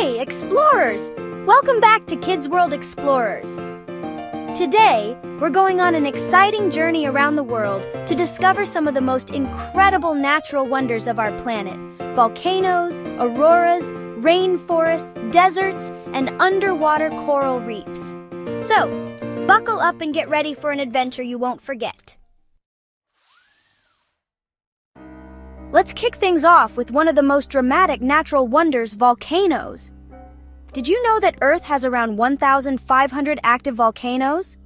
Hey, explorers! Welcome back to Kids World Explorers. Today, we're going on an exciting journey around the world to discover some of the most incredible natural wonders of our planet volcanoes, auroras, rainforests, deserts, and underwater coral reefs. So, buckle up and get ready for an adventure you won't forget. Let's kick things off with one of the most dramatic natural wonders volcanoes. Did you know that Earth has around 1,500 active volcanoes?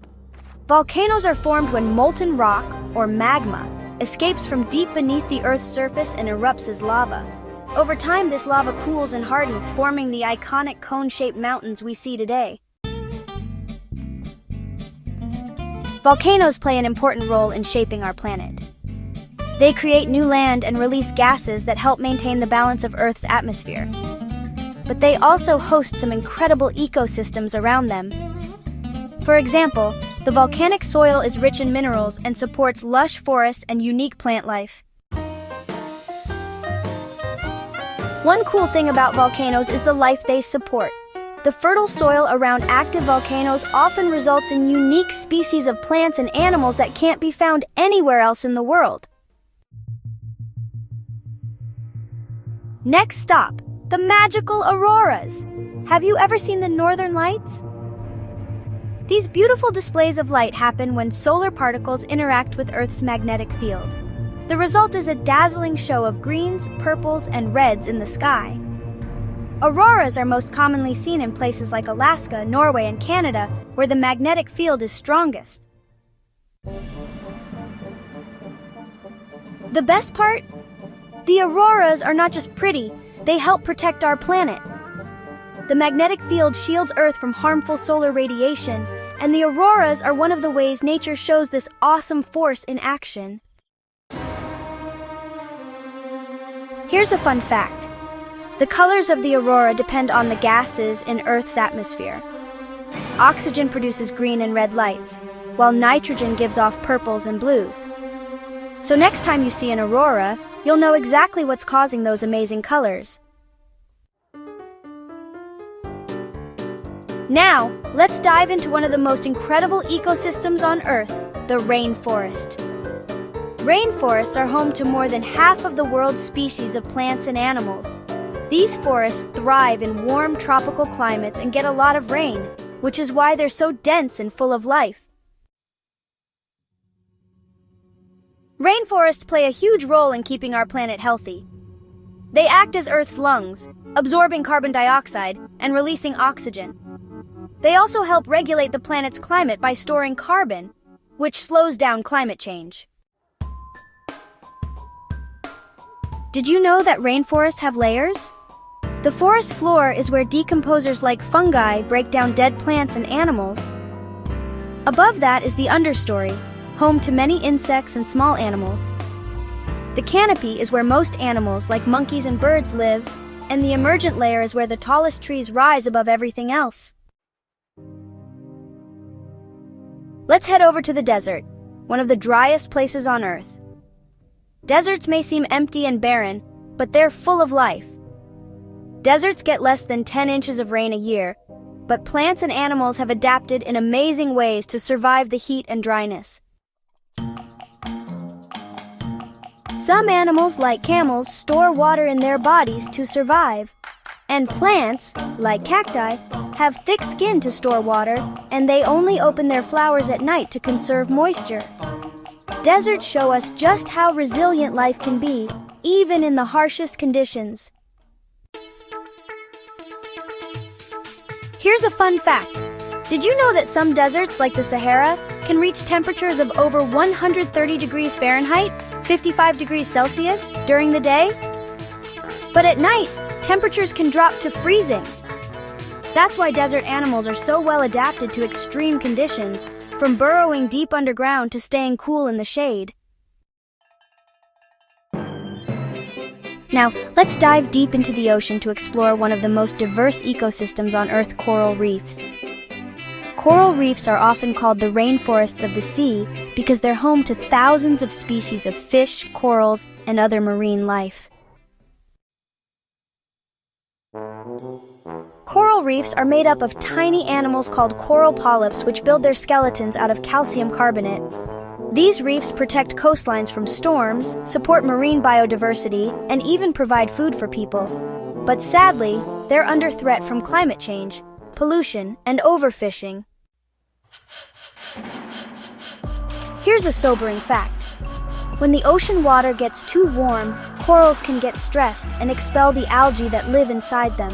Volcanoes are formed when molten rock, or magma, escapes from deep beneath the Earth's surface and erupts as lava. Over time, this lava cools and hardens, forming the iconic cone-shaped mountains we see today. Volcanoes play an important role in shaping our planet. They create new land and release gases that help maintain the balance of Earth's atmosphere. But they also host some incredible ecosystems around them. For example, the volcanic soil is rich in minerals and supports lush forests and unique plant life. One cool thing about volcanoes is the life they support. The fertile soil around active volcanoes often results in unique species of plants and animals that can't be found anywhere else in the world. Next stop, the magical auroras. Have you ever seen the northern lights? These beautiful displays of light happen when solar particles interact with Earth's magnetic field. The result is a dazzling show of greens, purples, and reds in the sky. Auroras are most commonly seen in places like Alaska, Norway, and Canada, where the magnetic field is strongest. The best part? The auroras are not just pretty, they help protect our planet. The magnetic field shields Earth from harmful solar radiation, and the auroras are one of the ways nature shows this awesome force in action. Here's a fun fact. The colors of the aurora depend on the gases in Earth's atmosphere. Oxygen produces green and red lights, while nitrogen gives off purples and blues. So next time you see an aurora, you'll know exactly what's causing those amazing colors. Now, let's dive into one of the most incredible ecosystems on Earth, the rainforest. Rainforests are home to more than half of the world's species of plants and animals. These forests thrive in warm tropical climates and get a lot of rain, which is why they're so dense and full of life. Rainforests play a huge role in keeping our planet healthy. They act as Earth's lungs, absorbing carbon dioxide and releasing oxygen. They also help regulate the planet's climate by storing carbon, which slows down climate change. Did you know that rainforests have layers? The forest floor is where decomposers like fungi break down dead plants and animals. Above that is the understory, home to many insects and small animals. The canopy is where most animals, like monkeys and birds, live, and the emergent layer is where the tallest trees rise above everything else. Let's head over to the desert, one of the driest places on Earth. Deserts may seem empty and barren, but they're full of life. Deserts get less than 10 inches of rain a year, but plants and animals have adapted in amazing ways to survive the heat and dryness. Some animals, like camels, store water in their bodies to survive. And plants, like cacti, have thick skin to store water, and they only open their flowers at night to conserve moisture. Deserts show us just how resilient life can be, even in the harshest conditions. Here's a fun fact. Did you know that some deserts, like the Sahara, can reach temperatures of over 130 degrees Fahrenheit, 55 degrees Celsius, during the day? But at night, temperatures can drop to freezing. That's why desert animals are so well adapted to extreme conditions, from burrowing deep underground to staying cool in the shade. Now, let's dive deep into the ocean to explore one of the most diverse ecosystems on Earth coral reefs. Coral reefs are often called the rainforests of the sea because they're home to thousands of species of fish, corals, and other marine life. Coral reefs are made up of tiny animals called coral polyps which build their skeletons out of calcium carbonate. These reefs protect coastlines from storms, support marine biodiversity, and even provide food for people. But sadly, they're under threat from climate change, pollution, and overfishing. Here's a sobering fact. When the ocean water gets too warm, corals can get stressed and expel the algae that live inside them.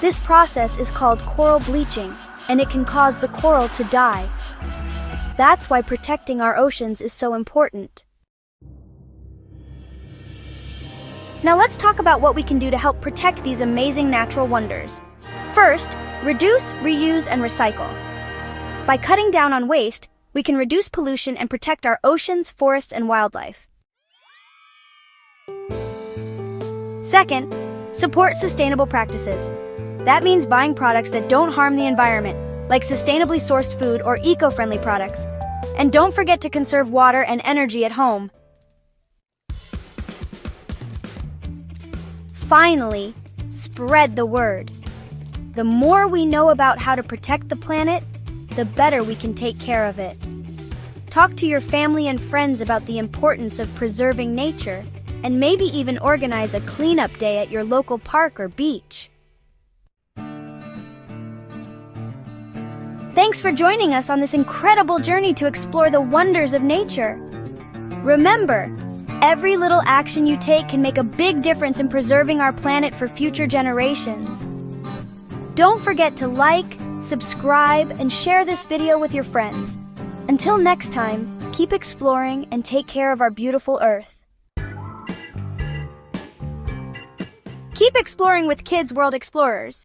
This process is called coral bleaching, and it can cause the coral to die. That's why protecting our oceans is so important. Now let's talk about what we can do to help protect these amazing natural wonders. First, reduce, reuse, and recycle. By cutting down on waste, we can reduce pollution and protect our oceans, forests, and wildlife. Second, support sustainable practices. That means buying products that don't harm the environment, like sustainably sourced food or eco-friendly products. And don't forget to conserve water and energy at home. Finally, spread the word. The more we know about how to protect the planet, the better we can take care of it. Talk to your family and friends about the importance of preserving nature, and maybe even organize a cleanup day at your local park or beach. Thanks for joining us on this incredible journey to explore the wonders of nature. Remember, every little action you take can make a big difference in preserving our planet for future generations. Don't forget to like, subscribe, and share this video with your friends. Until next time, keep exploring and take care of our beautiful Earth. Keep exploring with Kids World Explorers.